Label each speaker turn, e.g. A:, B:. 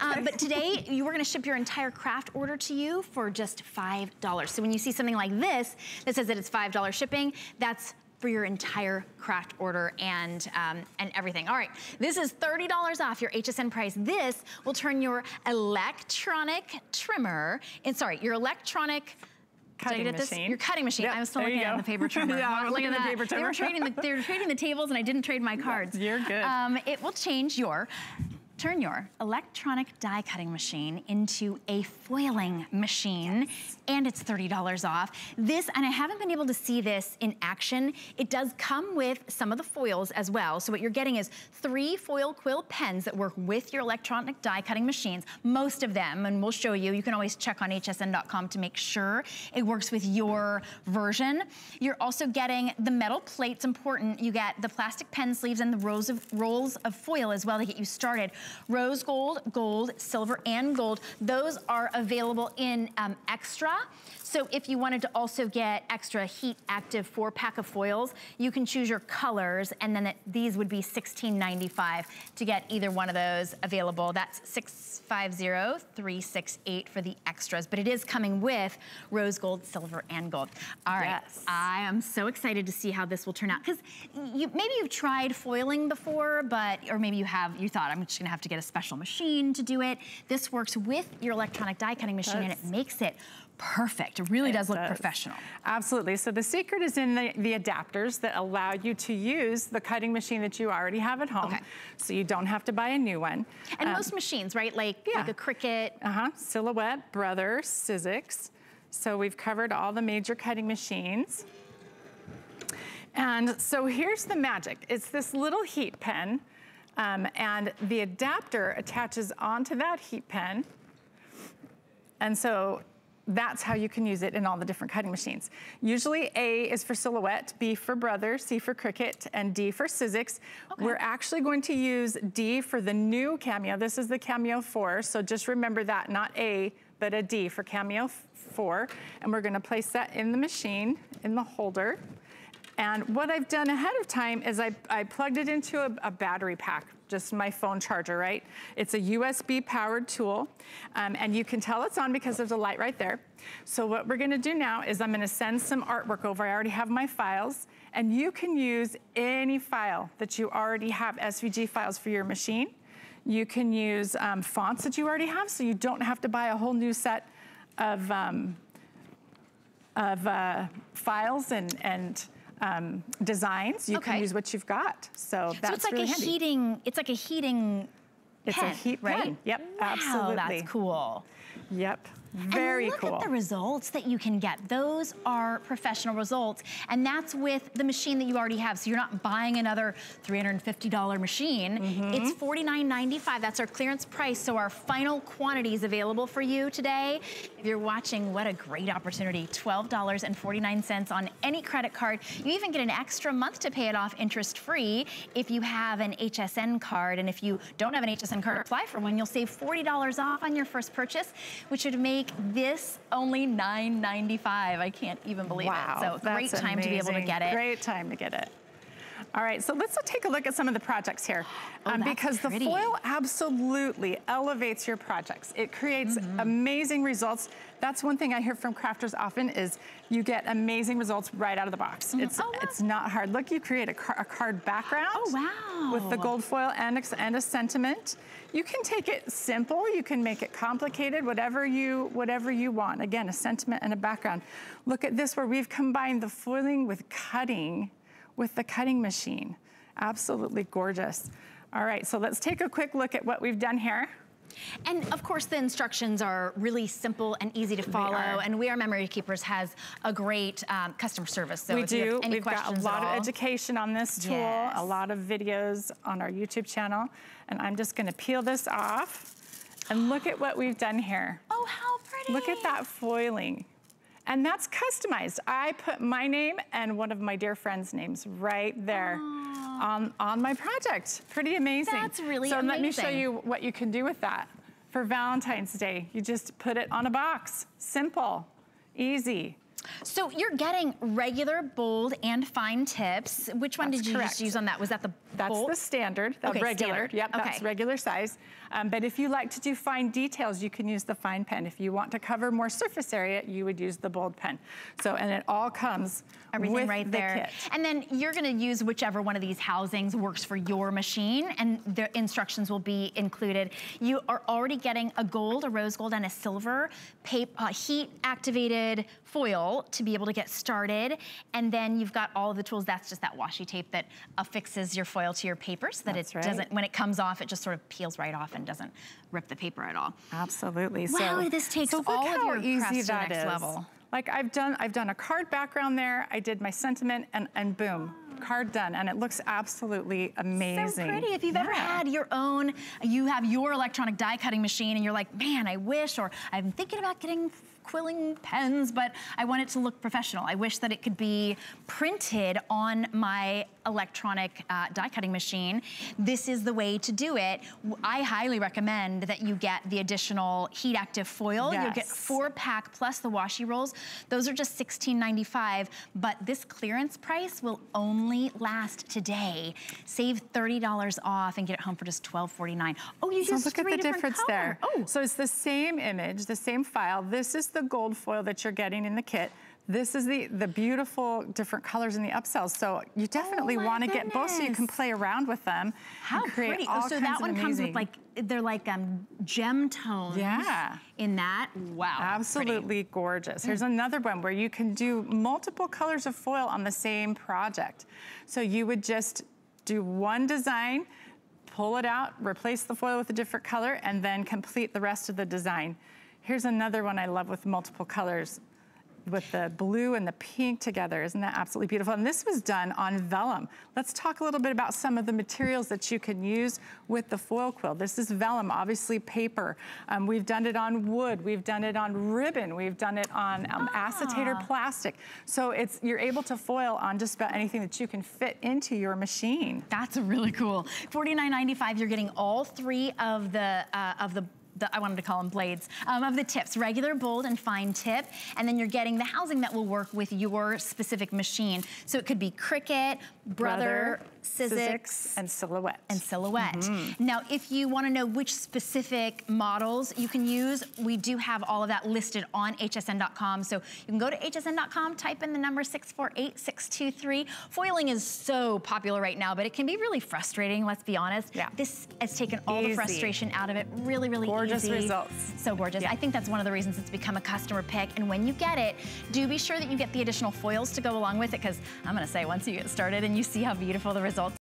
A: Um, but today, you were gonna ship your entire craft order to you for just $5. So when you see something like this that says that it's $5 shipping, that's for your entire craft order and, um, and everything. All right, this is $30 off your HSN price. This will turn your electronic trimmer, and sorry, your electronic
B: cutting machine. This?
A: Your cutting machine. Yep, I was still looking at the paper trimmer.
B: yeah, look at the paper trimmer.
A: They were, trading the, they were trading the tables and I didn't trade my cards.
B: You're good.
A: Um, it will change your turn your electronic die cutting machine into a foiling machine yes. and it's $30 off. This, and I haven't been able to see this in action, it does come with some of the foils as well. So what you're getting is three foil quill pens that work with your electronic die cutting machines, most of them, and we'll show you, you can always check on hsn.com to make sure it works with your version. You're also getting the metal plates, important. You get the plastic pen sleeves and the rolls of, rolls of foil as well to get you started rose gold, gold, silver, and gold. Those are available in um, extra. So if you wanted to also get extra heat active four pack of foils, you can choose your colors and then it, these would be $16.95 to get either one of those available. That's 650368 for the extras, but it is coming with rose gold, silver, and gold. All right, yes. I am so excited to see how this will turn out because you, maybe you've tried foiling before, but, or maybe you have, you thought I'm just gonna have to get a special machine to do it. This works with your electronic die cutting machine and it makes it perfect. It really it does look professional.
B: Absolutely. So the secret is in the, the, adapters that allow you to use the cutting machine that you already have at home. Okay. So you don't have to buy a new one.
A: And um, most machines, right? Like, yeah. like a Cricut.
B: Uh-huh. Silhouette, Brother, Sizzix. So we've covered all the major cutting machines. And so here's the magic. It's this little heat pen. Um, and the adapter attaches onto that heat pen. And so that's how you can use it in all the different cutting machines. Usually A is for Silhouette, B for Brother, C for Cricut, and D for Sizzix. Okay. We're actually going to use D for the new Cameo. This is the Cameo 4, so just remember that, not A, but a D for Cameo 4. And we're gonna place that in the machine, in the holder. And what I've done ahead of time is I, I plugged it into a, a battery pack just my phone charger, right? It's a USB powered tool, um, and you can tell it's on because there's a light right there. So what we're gonna do now is I'm gonna send some artwork over. I already have my files, and you can use any file that you already have, SVG files for your machine. You can use um, fonts that you already have, so you don't have to buy a whole new set of, um, of uh, files and, and um, designs. You okay. can use what you've got. So that's
A: so it's like
B: really
A: a
B: handy.
A: heating. It's like a heating.
B: It's
A: pen,
B: a heat
A: right?
B: pen. Yep,
A: wow,
B: absolutely.
A: that's cool.
B: Yep. Very
A: and look
B: cool.
A: at the results that you can get. Those are professional results. And that's with the machine that you already have. So you're not buying another $350 machine. Mm -hmm. It's $49.95. That's our clearance price. So our final quantity is available for you today. If you're watching, what a great opportunity. $12.49 on any credit card. You even get an extra month to pay it off interest free if you have an HSN card. And if you don't have an HSN card, apply for one. You'll save $40 off on your first purchase, which would make make this only $9.95. I can't even believe
B: wow,
A: it. So great time amazing. to be able to get it.
B: Great time to get it. All right, so let's take a look at some of the projects here.
A: Oh, um,
B: because
A: pretty.
B: the foil absolutely elevates your projects. It creates mm -hmm. amazing results. That's one thing I hear from crafters often is you get amazing results right out of the box. Mm -hmm. It's oh, wow. it's not hard. Look, you create a, car a card background.
A: Oh, wow.
B: With the gold foil and, and a sentiment. You can take it simple, you can make it complicated, whatever you, whatever you want. Again, a sentiment and a background. Look at this where we've combined the foiling with cutting with the cutting machine. Absolutely gorgeous. All right, so let's take a quick look at what we've done here.
A: And of course the instructions are really simple and easy to follow and We R Memory Keepers has a great um, customer service. So
B: we do, we've got a lot of education on this tool, yes. a lot of videos on our YouTube channel. And I'm just gonna peel this off and look at what we've done here.
A: Oh, how pretty.
B: Look at that foiling. And that's customized. I put my name and one of my dear friends' names right there on, on my project. Pretty amazing.
A: That's really
B: so
A: amazing.
B: let me show you what you can do with that. For Valentine's Day, you just put it on a box. Simple, easy.
A: So you're getting regular, bold, and fine tips. Which one
B: that's
A: did you
B: correct.
A: just use on that? Was that the
B: That's
A: bold?
B: the standard, That's the
A: okay,
B: regular.
A: Standard.
B: Yep,
A: okay.
B: that's regular size. Um, but if you like to do fine details, you can use the fine pen. If you want to cover more surface area, you would use the bold pen. So, and it all comes
A: Everything right
B: the
A: there. And then you're gonna use whichever one of these housings works for your machine and the instructions will be included. You are already getting a gold, a rose gold, and a silver paper, uh, heat activated to be able to get started. And then you've got all the tools. That's just that washi tape that affixes your foil to your paper so that
B: That's
A: it
B: right.
A: doesn't, when it comes off, it just sort of peels right off and doesn't rip the paper at all.
B: Absolutely.
A: Wow,
B: so,
A: this takes
B: so
A: all of your
B: easy
A: crafts to next
B: is.
A: level.
B: Like I've done, I've done a card background there. I did my sentiment, and and boom, card done, and it looks absolutely amazing.
A: So pretty. If you've ever had your own, you have your electronic die cutting machine and you're like, man, I wish, or I'm thinking about getting quilling pens, but I want it to look professional. I wish that it could be printed on my electronic uh, die cutting machine. This is the way to do it. I highly recommend that you get the additional heat active foil. You'll get four pack plus the washi rolls. Those are just $16.95, but this clearance price will only last today. Save $30 off and get it home for just $12.49. Oh, you
B: So
A: used
B: look at the difference there.
A: Oh,
B: So it's the same image, the same file. This is the gold foil that you're getting in the kit. This is the, the beautiful different colors in the upsells. So you definitely
A: Oh
B: want to get both so you can play around with them.
A: how pretty. Oh, so that one comes with like, they're like um, gem tones
B: Yeah.
A: in that. Wow. pretty.
B: Absolutely gorgeous. Here's another one where you can do multiple colors of foil on the same project. So you would just do one design, pull it out, replace the foil with a different color, and then complete the rest of the design. Here's another one I love with multiple colors with the blue and the pink together. Isn't that absolutely beautiful? And this was done on vellum. Let's talk a little bit about some of the materials that you can use with the foil quill. This is vellum, obviously paper. Um, we've done it on wood. We've done it on ribbon. We've done it on um, acetate or
A: Ah.
B: plastic. So it's you're able to foil on just about anything that you can fit into your machine.
A: That's really cool. $49.95, you're getting all three of the, uh, of the the, I wanted to call them blades, um, of the tips, regular, bold, and fine tip. And then you're getting the housing that will work with your specific machine. So it could be Cricut, Brother, Sizzix,
B: and silhouette.
A: and silhouette.
B: Mm-hmm.
A: Now, if you wanna know which specific models you can use, we do have all of that listed on hsn.com. So you can go to hsn.com, type in the number 648623. Foiling is so popular right now, but it can be really frustrating, let's be honest.
B: Yeah.
A: This has taken all
B: Easy.
A: the frustration out of it. Really, really
B: Gorgeous
A: easy.
B: results.
A: So gorgeous.
B: Yeah.
A: I think that's one of the reasons it's become a customer pick. And when you get it, do be sure that you get the additional foils to go along with it, because I'm gonna say once you get started and you see how beautiful the results